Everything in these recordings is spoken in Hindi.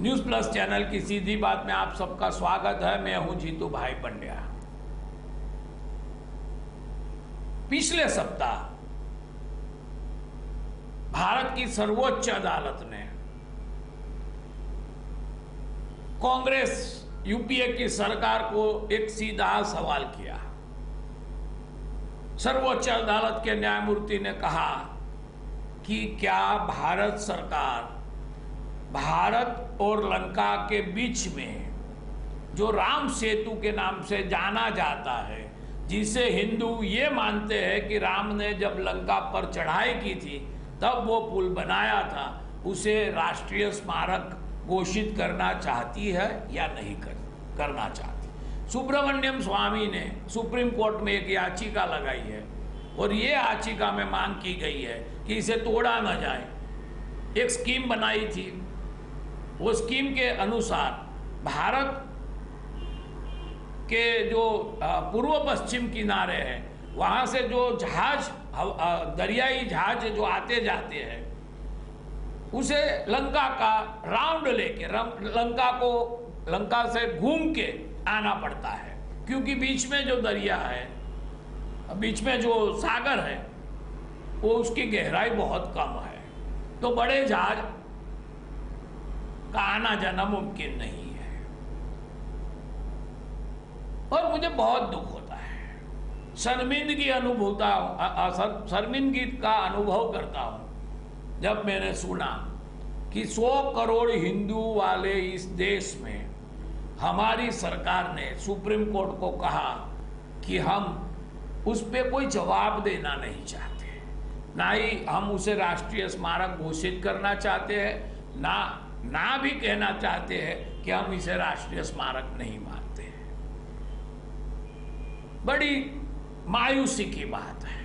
न्यूज़ प्लस चैनल की सीधी बात में आप सबका स्वागत है। मैं हूँ जीतू भाई पंड्या। पिछले सप्ताह भारत की सर्वोच्च अदालत ने कांग्रेस, यूपीए की सरकार को एक सीधा सवाल किया। सर्वोच्च अदालत के न्यायमूर्ति ने कहा कि क्या भारत सरकार भारत और लंका के बीच में जो राम सेतु के नाम से जाना जाता है जिसे हिंदू ये मानते हैं कि राम ने जब लंका पर चढ़ाई की थी तब वो पुल बनाया था उसे राष्ट्रीय स्मारक घोषित करना चाहती है या नहीं कर, करना चाहती। सुब्रमण्यम स्वामी ने सुप्रीम कोर्ट में एक याचिका लगाई है और ये याचिका में मांग की गई है कि इसे तोड़ा न जाए। एक स्कीम बनाई थी वो स्कीम के अनुसार भारत के जो पूर्व पश्चिम किनारे हैं, वहाँ से जो जहाज़ दरियाई जहाज़ जो आते जाते हैं, उसे लंका का राउंड लेके लंका को, लंका से घूम के आना पड़ता है। क्योंकि बीच में जो दरिया है, बीच में जो सागर है, वो उसकी गहराई बहुत कम है। तो बड़े जहाज़ का आना जाना मुमकिन नहीं है। और मुझे बहुत दुख होता है। शर्मिंदगी अनुभूता शर्मिंदगी का अनुभव करता हूँ। जब मैंने सुना कि 100 करोड़ हिंदू वाले इस देश में हमारी सरकार ने सुप्रीम कोर्ट को कहा कि हम उस पर कोई जवाब देना नहीं चाहते। ना ही हम उसे राष्ट्रीय स्मारक घोषित करना चाहते हैं, ना ना भी कहना चाहते हैं कि हम इसे राष्ट्रीय स्मारक नहीं मानते हैं। बड़ी मायूसी की बात है।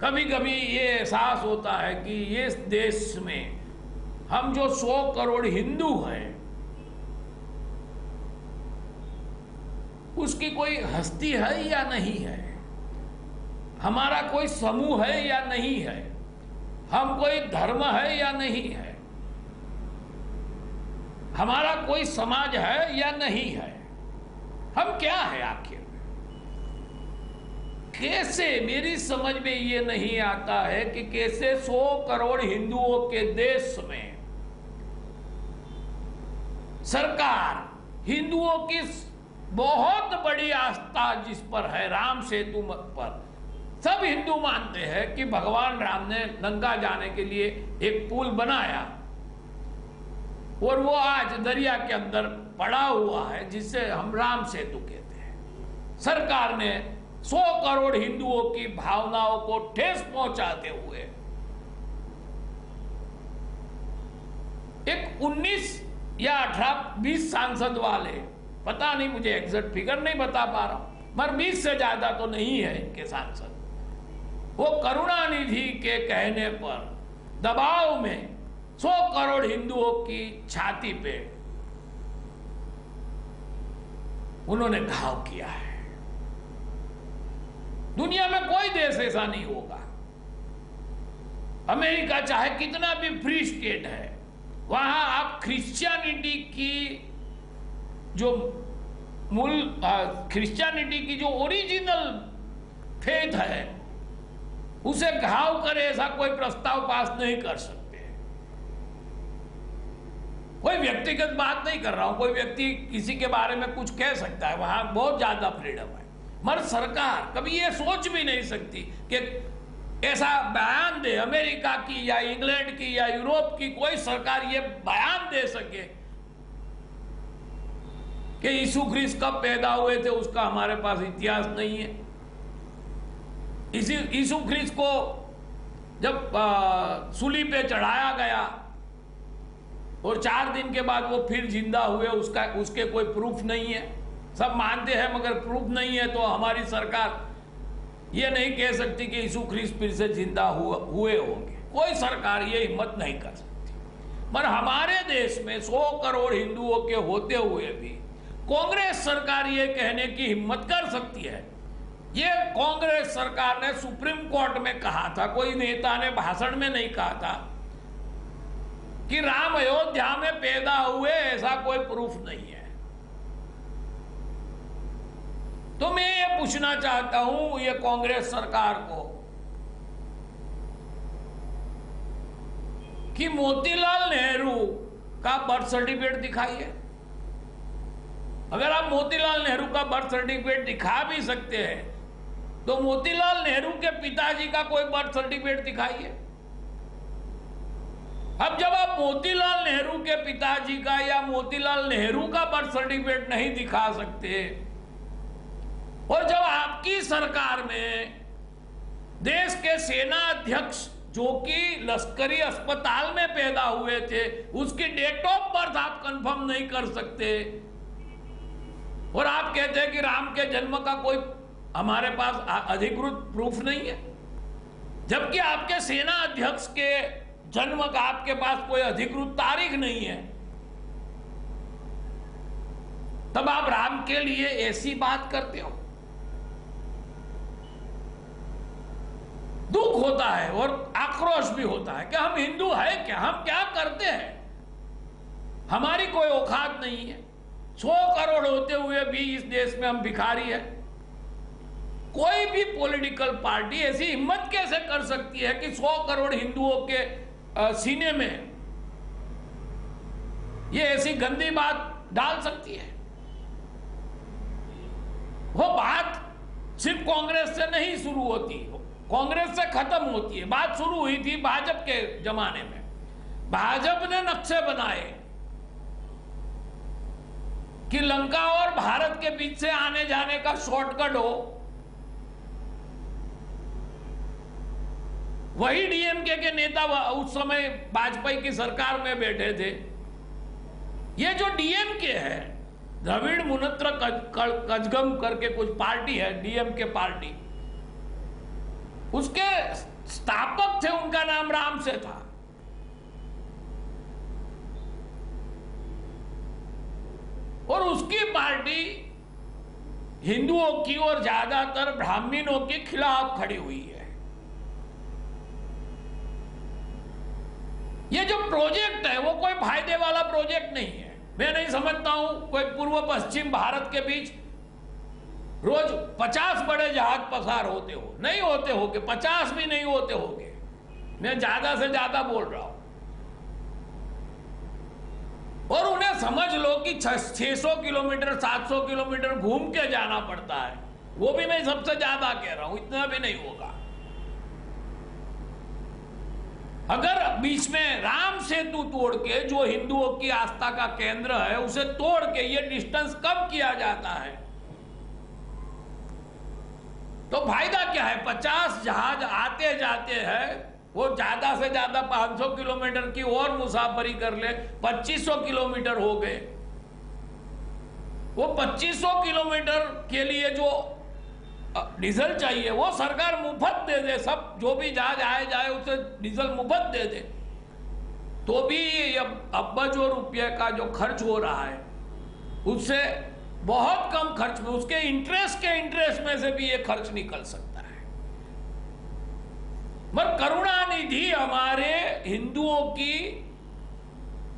कभी कभी ये एहसास होता है कि ये देश में हम जो सौ करोड़ हिंदू हैं, उसकी कोई हस्ती है या नहीं है? हमारा कोई समूह है या नहीं है? हम कोई धर्म है या नहीं है? हमारा कोई समाज है या नहीं है? हम क्या है आखिर? कैसे मेरी समझ में ये नहीं आता है कि कैसे सौ करोड़ हिंदुओं के देश में सरकार हिंदुओं की बहुत बड़ी आस्था जिस पर है, राम सेतु मत पर। सब हिंदू मानते हैं कि भगवान राम ने लंका जाने के लिए एक पुल बनाया। और वो आज दरिया के अंदर पड़ा हुआ है, जिसे हम राम सेतु कहते हैं। सरकार ने 100 करोड़ हिंदुओं की भावनाओं को ठेस पहुंचाते हुए एक 19 या 18 20 सांसद वाले, पता नहीं मुझे एग्जैक्ट फिगर नहीं बता पा रहा हूँ, मगर 20 से ज़्यादा तो नहीं है इनके सांसद। वो करुणानिधि के कहने पर दबाव में सौ करोड़ हिंदुओं की छाती पे उन्होंने घाव किया है। दुनिया में कोई देश ऐसा नहीं होगा। अमेरिका चाहे कितना भी फ्री स्टेट है, वहाँ आप क्रिश्चियनिटी की जो मूल क्रिश्चियनिटी की जो ओरिजिनल फेथ है, उसे घाव करे ऐसा कोई प्रस्ताव पास नहीं कर सकते। कोई व्यक्तिगत बात नहीं कर रहा हूँ, कोई व्यक्ति किसी के बारे में कुछ कह सकता है, वहाँ बहुत ज़्यादा फ्रीडम है। मगर सरकार कभी ये सोच भी नहीं सकती कि ऐसा बयान दे, अमेरिका की या इंग्लैंड की या यूरोप की कोई सरकार ये बयान दे सके कि यीशु ख्रिस्त कब पैदा हुए थे, उसका हमारे पास इतिहास नहीं है। इसी, यीशु ख्रिस्त को जब सूली पे चढ़ाया गया और चार दिन के बाद वो फिर ज़िंदा हुए, उसका, उसके कोई प्रूफ नहीं है। सब मानते हैं, मगर प्रूफ नहीं है तो हमारी सरकार ये नहीं कह सकती कि यीशु ख्रिस्त फिर से ज़िंदा हुए होंगे। कोई सरकार ये हिम्मत नहीं कर सकती। पर हमारे देश में सौ करोड़ हिंदुओं के होते हुए भी कांग्रेस सरकार ये कहने की हिम्मत कर सकती है। ये कांग्रेस सरकार ने सुप्रीम कोर्ट में कहा था, कोई नेता ने भाषण में नहीं कहा था कि राम अयोध्या में पैदा हुए, ऐसा कोई प्रूफ नहीं है। तो मैं ये पूछना चाहता हूँ, ये कांग्रेस सरकार को, कि मोतीलाल नेहरू का बर्थ सर्टिफिकेट दिखाइए। अगर आप मोतीलाल नेहरू का बर्थ सर्टिफिकेट दिखा भी सकते हैं तो मोतीलाल नेहरू के पिताजी का कोई बर्थ सर्टिफिकेट दिखाइए। अब जब आप मोतीलाल नेहरू के पिताजी का या मोतीलाल नेहरू का बर्थ सर्टिफिकेट नहीं दिखा सकते, और जब आपकी सरकार में देश के सेना अध्यक्ष जो कि लश्करी अस्पताल में पैदा हुए थे, उसकी डेट ऑफ़ बर्थ आप कंफर्म नहीं कर सकते। और आप कहते हैं कि राम के जन्म का कोई हमारे पास अधिकृत प्रूफ नहीं है। जबकि आपके सेना अध्यक्ष के जन्म का आपके पास कोई अधिकृत तारीख नहीं है। तब आप राम के लिए ऐसी बात करते हो। दुख होता है और आक्रोश भी होता है कि हम हिंदू है क्या? हम क्या करते हैं? हमारी कोई औकात नहीं है। सौ करोड़ होते हुए भी इस देश में हम भिखारी है। कोई भी पॉलिटिकल पार्टी ऐसी हिम्मत कैसे कर सकती है कि सौ करोड़ हिंदुओं के सीने में। ये ऐसी गंदी बात डाल सकती है। वो बात सिर्फ़ कांग्रेस से नहीं शुरू होती। कांग्रेस से खत्म होती है। बात शुरू हुई थी भाजपा के जमाने में। भाजपा ने नक्शे बनाए कि लंका और भारत के बीच से आने जाने का शॉर्टकट हो। वही डीएमके के नेता उस समय वाजपेयी की सरकार में बैठे थे। ये जो डीएमके है, द्रविड़ मुनत्र कजगम करके कुछ पार्टी है डीएमके पार्टी। उसके स्थापक थे, उनका नाम राम से था। और उसकी पार्टी हिंदुओं की और ज़्यादातर ब्राह्मणों के खिलाफ खड़ी हुई है। ये जो प्रोजेक्ट है, वो कोई फ़ायदे वाला प्रोजेक्ट नहीं है। मैं नहीं समझता हूँ कोई पूर्व पश्चिम भारत के बीच रोज पचास बड़े जहाज़ पसार होते हो। नहीं होते होगे, पचास भी नहीं होते होगे। मैं ज़्यादा से ज़्यादा बोल रहा हूँ। और उन्हें समझ लो कि 600 किलोमीटर 700 किलोमीटर घूम के जाना पड़ता है। वो भी मैं सबसे ज़्यादा कह रहा हूँ, इतना भी नहीं होगा। अगर बीच में राम सेतु तोड़ के, जो हिंदुओं की आस्था का केंद्र है, उसे तोड़ के ये डिस्टेंस कम किया जाता है? तो फ़ायदा क्या है? पचास जहाज़ आते जाते हैं, वो ज़्यादा से ज़्यादा 500 किलोमीटर की और मुसाफरी कर ले 2500 किलोमीटर हो गए। वो 2500 किलोमीटर के लिए जो डीजल चाहिए, वो सरकार मुफ़्त दे दे, सब जो भी जहाज़ आए जाए उसे डीजल मुफ़्त दे दे। तो भी अब्बजों रुपये का जो खर्च हो रहा है, उससे बहुत कम खर्च में, उसके इंटरेस्ट के इंटरेस्ट में से भी ये खर्च निकल सकता है। मगर करुणानिधि हमारे हिंदुओं की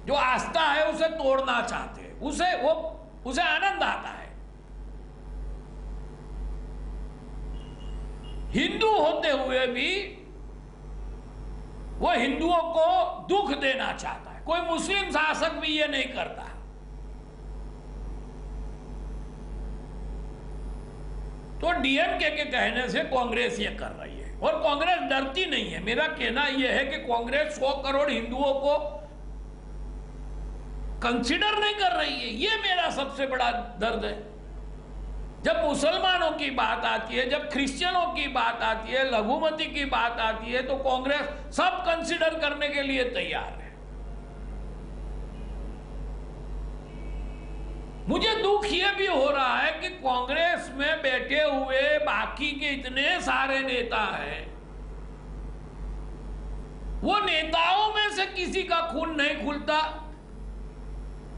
जो आस्था है, उसे तोड़ना चाहते हैं, उसे वो, उसे आनंद आता है। हिंदू होते हुए भी वो हिंदुओं को दुख देना चाहता है। कोई मुस्लिम शासक भी ये नहीं करता। तो डीएमके के कहने से कांग्रेस ये कर रही है। और कांग्रेस डरती नहीं है। मेरा कहना यह है कि कांग्रेस सौ करोड़ हिंदुओं को कंसिडर नहीं कर रही है। ये मेरा सबसे बड़ा दर्द है। जब मुसलमानों की बात आती है, जब क्रिश्चियनों की बात आती है, लघुमती की बात आती है तो कांग्रेस सब कंसिडर करने के लिए तैयार है। मुझे दुख यह भी हो रहा है कि कांग्रेस में बैठे हुए बाकी के इतने सारे नेता हैं, वो नेताओं में से किसी का खून नहीं खुलता।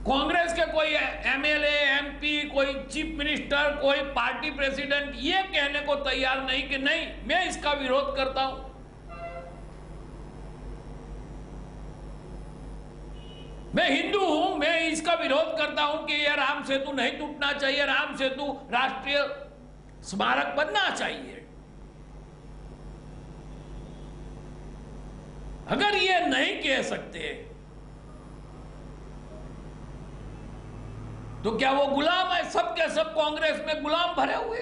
कांग्रेस के कोई एमएलए, एमपी, कोई चीफ मिनिस्टर, कोई पार्टी प्रेसिडेंट ये कहने को तैयार नहीं कि नहीं, मैं इसका विरोध करता हूँ। मैं हिंदू हूँ, मैं इसका विरोध करता हूँ कि यह राम सेतु नहीं टूटना चाहिए, राम सेतु राष्ट्रीय स्मारक बनना चाहिए। अगर ये नहीं कह सकते तो क्या वो गुलाम है? सब के सब कांग्रेस में गुलाम भरे हुए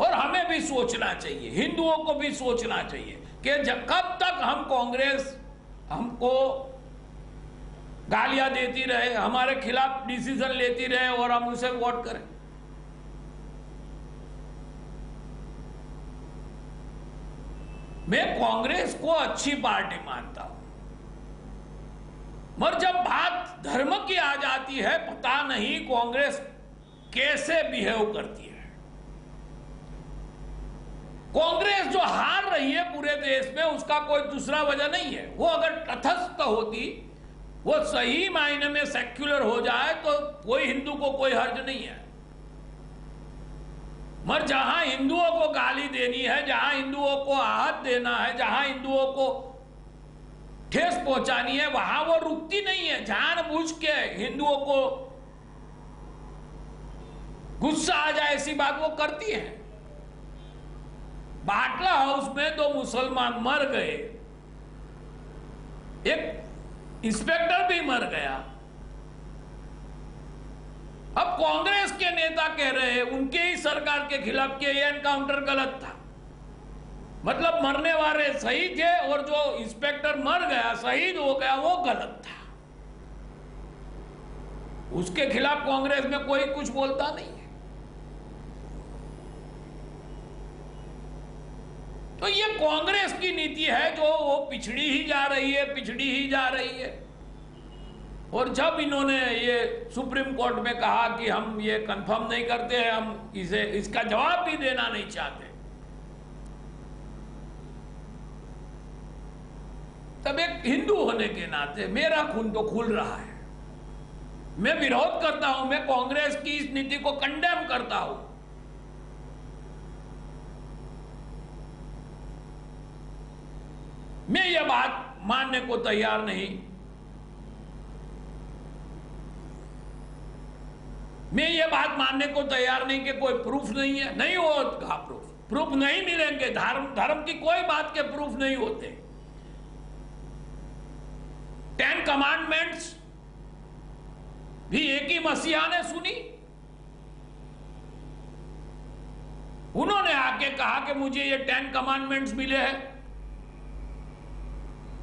और हमें भी सोचना चाहिए, हिंदुओं को भी सोचना चाहिए कि जब कब तक हम कांग्रेस हमको गालियाँ देती रहे, हमारे खिलाफ डिसीज़न लेती रहे और हम उसे वोट करें। मैं कांग्रेस को अच्छी पार्टी मानता हूँ। मगर जब बात धर्म की आ जाती है, पता नहीं कांग्रेस कैसे बिहेव करती है। कांग्रेस जो हार रही है पूरे देश में, उसका कोई दूसरा वजह नहीं है। वो अगर तथस्थ होती, वो सही मायने में सेक्युलर हो जाए तो कोई हिंदू को कोई हर्ज नहीं है। मगर जहाँ हिंदुओं को गाली देनी है, जहाँ हिंदुओं को आहत देना है, जहाँ हिंदुओं को ठेस पहुंचानी है, वहाँ वो रुकती नहीं है। जानबूझ के हिंदुओं को गुस्सा आ जाए, ऐसी बात वो करती है। बाटला हाउस में दो मुसलमान मर गए। एक इंस्पेक्टर भी मर गया। अब कांग्रेस के नेता कह रहे हैं, उनके ही सरकार के खिलाफ के ये एनकाउंटर गलत था। मतलब मरने वाले सही थे और जो इंस्पेक्टर मर गया, शहीद हो गया, वो गलत था। उसके खिलाफ कांग्रेस में कोई कुछ बोलता नहीं है। तो ये कांग्रेस की नीति है जो वो पिछड़ी ही जा रही है, पिछड़ी ही जा रही है। और जब इन्होंने ये सुप्रीम कोर्ट में कहा कि हम ये कंफर्म नहीं करते हैं, हम इसे, इसका जवाब भी देना नहीं चाहते तब एक हिंदू होने के नाते मेरा खून तो खुल रहा है। मैं विरोध करता हूँ, मैं कांग्रेस की इस नीति को कंडेम करता हूँ। मैं यह बात मानने को तैयार नहीं। मैं ये बात मानने को तैयार नहीं कि कोई प्रूफ नहीं है। नहीं होगा प्रूफ प्रूफ नहीं मिलेंगे। धर्म धर्म की कोई बात के प्रूफ नहीं होते। टेन कमांडमेंट्स भी एक ही मसीहा ने सुनी। उन्होंने आके कहा कि मुझे ये टेन कमांडमेंट्स मिले हैं।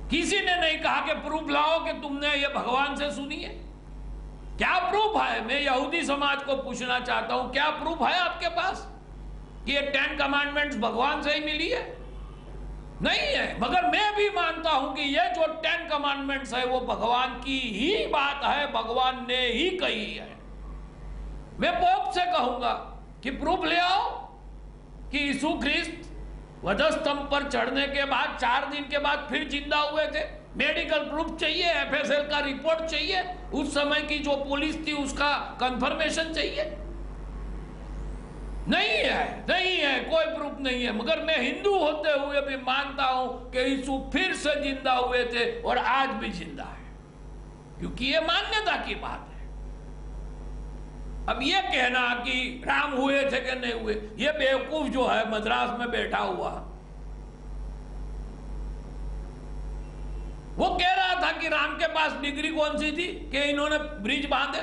किसी ने नहीं कहा कि प्रूफ लाओ कि तुमने ये भगवान से सुनी है। क्या प्रूफ है? मैं यहूदी समाज को पूछना चाहता हूँ, क्या प्रूफ है आपके पास कि ये टेन कमांडमेंट्स भगवान से ही मिली है? नहीं है। मगर मैं भी मानता हूँ कि ये जो टेन कमांडमेंट्स है, वो भगवान की ही बात है, भगवान ने ही कही है। मैं पोप से कहूँगा कि प्रूफ ले आओ कि यीशु ख्रिस्त वधस्तंभ पर चढ़ने के बाद, चार दिन के बाद फिर ज़िंदा हुए थे। मेडिकल प्रूफ चाहिए एफएसएल का रिपोर्ट चाहिए। उस समय की जो पुलिस थी, उसका कंफर्मेशन चाहिए। नहीं है नहीं है, कोई प्रूफ नहीं है। मगर मैं हिंदू होते हुए भी मानता हूँ कि यीशु फिर से ज़िंदा हुए थे और आज भी ज़िंदा है। क्योंकि ये मान्यता की बात है। अब ये कहना कि राम हुए थे कि नहीं हुए, ये बेवकूफ़ जो है, मद्रास में बैठा हुआ। वो कह रहा था कि राम के पास डिग्री कौन सी थी कि इन्होंने ब्रिज बांधे?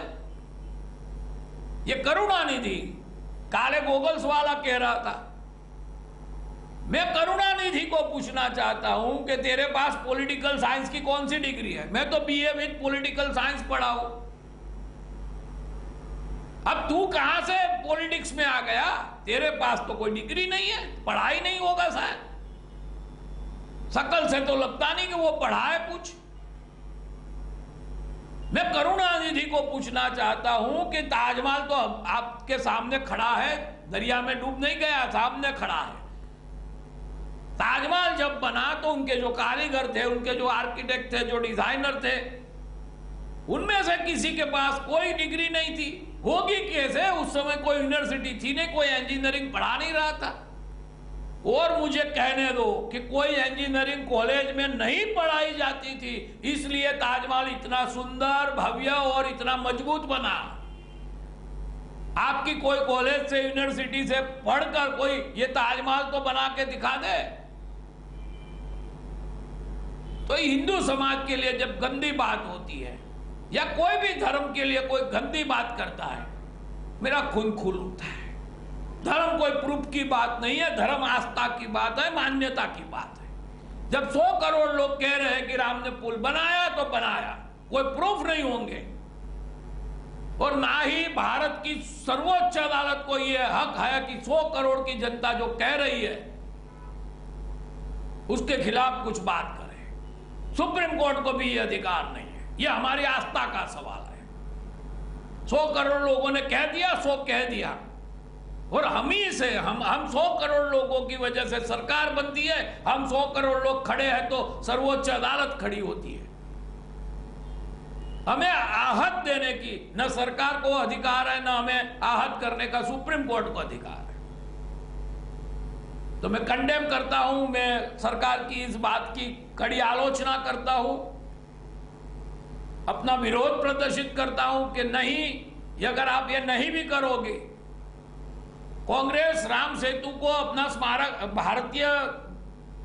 ये करुणानिधि काले गोगल्स वाला कह रहा था। मैं करुणानिधि को पूछना चाहता हूँ कि तेरे पास पॉलिटिकल साइंस की कौन सी डिग्री है? मैं तो बीए विद पॉलिटिकल साइंस पढ़ा हूँ। अब तू कहाँ से पॉलिटिक्स में आ गया? तेरे पास तो कोई डिग्री नहीं है, पढ़ाई नहीं होगा शायद। सकल से तो लगता नहीं कि वो पढ़ा है कुछ। मैं करुणानिधि को पूछना चाहता हूँ कि ताजमहल तो आपके सामने खड़ा है, दरिया में डूब नहीं गया, सामने खड़ा है। ताजमहल जब बना तो उनके जो कारीगर थे, उनके जो आर्किटेक्ट थे, जो डिज़ाइनर थे, उनमें से किसी के पास कोई डिग्री नहीं थी। होगी कैसे? उस समय कोई यूनिवर्सिटी थी नहीं, कोई इंजीनियरिंग पढ़ा नहीं रहा था। और मुझे कहने दो कि कोई इंजीनियरिंग कॉलेज में नहीं पढ़ाई जाती थी, इसलिए ताजमहल इतना सुंदर, भव्य और इतना मज़बूत बना। आपकी कोई कॉलेज से यूनिवर्सिटी से पढ़कर कोई ये ताजमहल तो बना के दिखा दे। तो हिंदू समाज के लिए जब गंदी बात होती है, या कोई भी धर्म के लिए कोई गंदी बात करता है, मेरा खून खुल उठता है। धर्म कोई प्रूफ की बात नहीं है, धर्म आस्था की बात है, मान्यता की बात है। जब सौ करोड़ लोग कह रहे हैं कि राम ने पुल बनाया तो बनाया, कोई प्रूफ नहीं होंगे। और ना ही भारत की सर्वोच्च अदालत को यह हक है कि सौ करोड़ की जनता जो कह रही है, उसके खिलाफ कुछ बात करे। सुप्रीम कोर्ट को भी यह अधिकार नहीं है। यह हमारी आस्था का सवाल है। सौ करोड़ लोगों ने कह दिया, सो कह दिया। और हम ही से, हम हम सौ करोड़ लोगों की वजह से सरकार बनती है, हम सौ करोड़ लोग खड़े हैं तो सर्वोच्च अदालत खड़ी होती है। हमें आहत देने की, न सरकार को अधिकार है, न हमें आहत करने का सुप्रीम कोर्ट को अधिकार है। तो मैं कंडेम करता हूँ, मैं सरकार की इस बात की कड़ी आलोचना करता हूँ, अपना विरोध प्रदर्शित करता हूँ कि नहीं अगर आप ये नहीं भी करोगे कांग्रेस राम सेतु को अपना स्मारक, भारतीय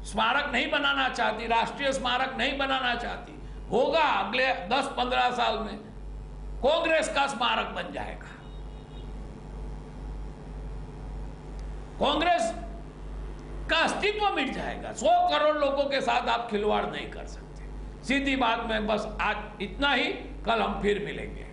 स्मारक नहीं बनाना चाहती, राष्ट्रीय स्मारक नहीं बनाना चाहती। होगा अगले 10-15 साल में। कांग्रेस का स्मारक बन जाएगा। कांग्रेस का अस्तित्व मिट जाएगा। सौ करोड़ लोगों के साथ आप खिलवाड़ नहीं कर सकते। सीधी बात में बस आज इतना ही, कल हम फिर मिलेंगे।